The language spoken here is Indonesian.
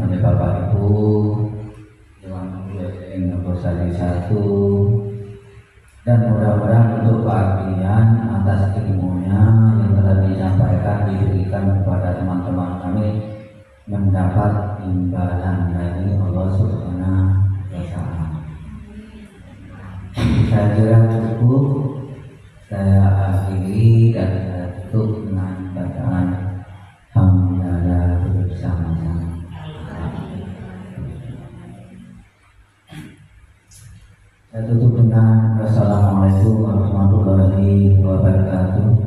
oleh Bapak Ibu Dewan USN nomor satu dan mudah-mudahan untuk keahlian atas ilmunya yang telah disampaikan diberikan kepada teman-teman kami mendapat imbalan dari Allah Subhanahu wa taala. Saya kira cukup saya akhiri dan tutup Tutup dengan Assalamualaikum warahmatullahi wabarakatuh.